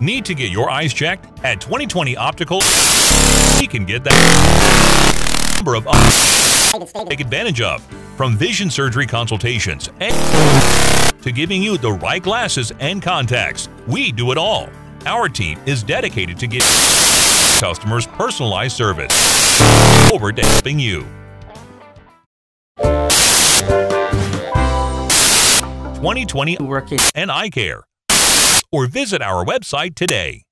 Need to get your eyes checked? At 2020 Optical, we can get that number of take advantage of. From vision surgery consultations to giving you the right glasses and contacts, we do it all. Our team is dedicated to giving customers personalized service over to helping you. 2020 working and eye care. Or visit our website today.